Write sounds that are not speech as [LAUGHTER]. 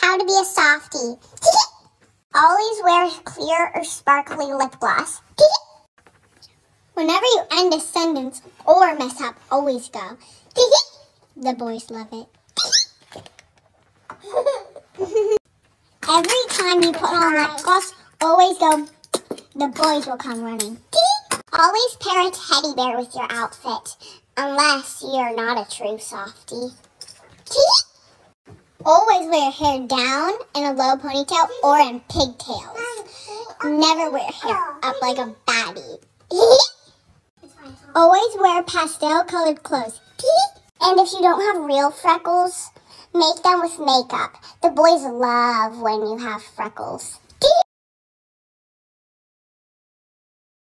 How to be a softie. [LAUGHS] Always wear clear or sparkly lip gloss. [LAUGHS] Whenever you end a sentence or mess up, always go. [LAUGHS] the boys love it. Every time you put on lip gloss, always go. The boys will come running. Always pair a teddy bear with your outfit, unless you're not a true softie. Always wear hair down in a low ponytail or in pigtails. Never wear hair up like a baddie. [LAUGHS] Always wear pastel colored clothes. [LAUGHS] And if you don't have real freckles, make them with makeup. The boys love when you have freckles.